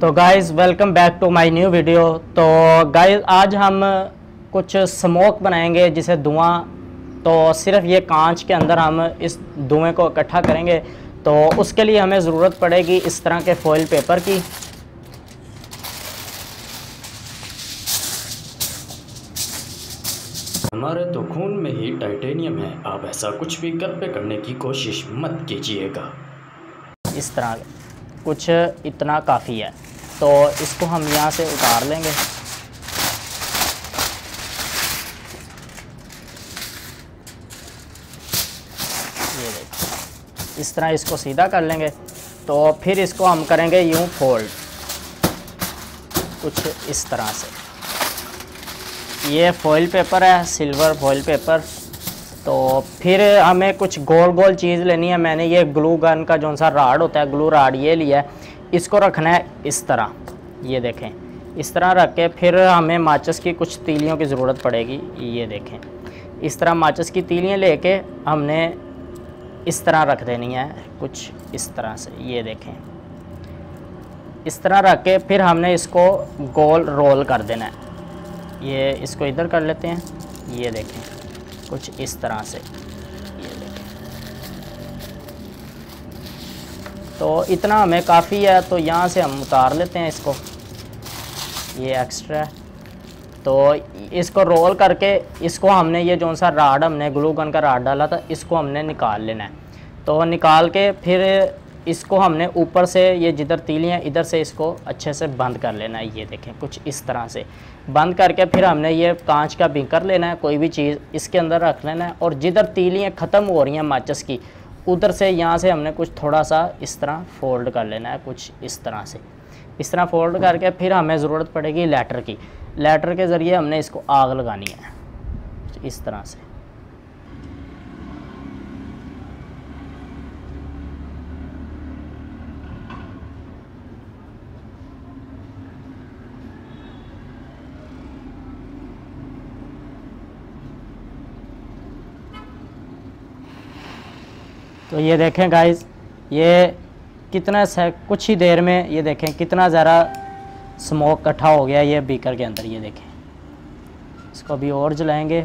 तो guys welcome back to my new video तो guys आज हम कुछ स्मोक बनाएँगे जिसे धुआँ। तो सिर्फ़ ये कांच के अंदर हम इस धुएँ को इकट्ठा करेंगे। तो उसके लिए हमें ज़रूरत पड़ेगी इस तरह के फॉइल पेपर की। हमारे तो खून में ही टाइटेनियम है। आप ऐसा कुछ भी घर पे करने की कोशिश मत कीजिएगा। इस तरह कुछ इतना काफ़ी है। तो इसको हम यहाँ से उतार लेंगे। ये इस तरह इसको सीधा कर लेंगे। तो फिर इसको हम करेंगे यूँ फोल्ड। कुछ इस तरह से। ये फॉइल पेपर है सिल्वर फॉइल पेपर तो फिर हमें कुछ गोल गोल चीज़ लेनी है। मैंने ये ग्लू गन का जो सा राड होता है ग्लू राड ये लिया है। इसको रखना है इस तरह। ये देखें। इस तरह रख के फिर हमें माचिस की कुछ तीलियों की ज़रूरत पड़ेगी। ये देखें। इस तरह माचिस की तीलियाँ लेके हमने इस तरह रख देनी है। कुछ इस तरह से। ये देखें। इस तरह रख के फिर हमने इसको गोल रोल कर देना है। ये इसको इधर कर लेते हैं। ये देखें। कुछ इस तरह से। तो इतना हमें काफ़ी है तो यहाँ से हम उतार लेते हैं इसको। ये एक्स्ट्रा है। तो इसको रोल करके इसको हमने ये जो सा राड हमने ग्लू गन का राड डाला था, इसको हमने निकाल लेना है। तो निकाल के फिर इसको हमने ऊपर से ये जिधर तीलियाँ इधर से इसको अच्छे से बंद कर लेना है। ये देखें, कुछ इस तरह से। बंद करके फिर हमने ये कांच का बिंकर लेना है, कोई भी चीज़ इसके अंदर रख लेना है। और जिधर तीलियाँ ख़त्म हो रही हैं माचिस की उधर से यहाँ से हमने कुछ थोड़ा सा इस तरह फोल्ड कर लेना है, कुछ इस तरह से। इस तरह फोल्ड करके फिर हमें ज़रूरत पड़ेगी लेटर की। लेटर के ज़रिए हमने इसको आग लगानी है। इस तरह से। तो ये देखें गाइस ये कितना से, कुछ ही देर में ये देखें कितना ज़रा स्मोक इकट्ठा हो गया ये बीकर के अंदर, ये देखें। इसको अभी और जलाएँगे।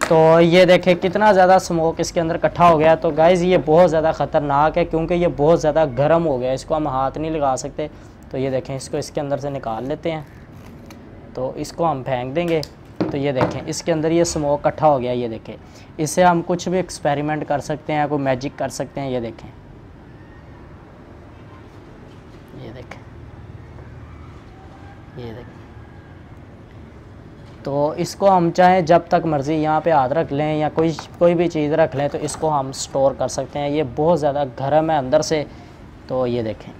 तो ये देखें कितना ज़्यादा स्मोक इसके अंदर इकट्ठा हो गया। तो गाइज़ ये बहुत ज़्यादा ख़तरनाक है क्योंकि ये बहुत ज़्यादा गर्म हो गया इसको हम हाथ नहीं लगा सकते। तो ये देखें, इसको इसके अंदर से निकाल लेते हैं। तो इसको हम फेंक देंगे। तो ये देखें, इसके अंदर ये स्मोक इकट्ठा हो गया, ये देखें। इससे हम कुछ भी एक्सपेरिमेंट कर सकते हैं कोई मैजिक कर सकते हैं, ये देखें। ये देखें। ये देखें। तो इसको हम चाहें जब तक मर्ज़ी यहाँ पे हाथ रख लें या कोई कोई भी चीज़ रख लें तो इसको हम स्टोर कर सकते हैं। ये बहुत ज़्यादा गर्म है अंदर से तो ये देखें।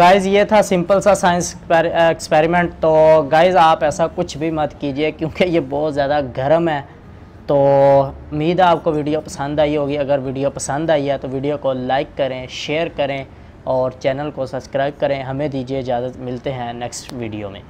गाइज़ ये था सिंपल सा साइंस एक्सपेरिमेंट तो गाइज़ आप ऐसा कुछ भी मत कीजिए, क्योंकि ये बहुत ज़्यादा गर्म है। तो उम्मीद है आपको वीडियो पसंद आई होगी। अगर वीडियो पसंद आई है तो वीडियो को लाइक करें शेयर करें और चैनल को सब्सक्राइब करें। हमें दीजिए इजाज़त। मिलते हैं नेक्स्ट वीडियो में।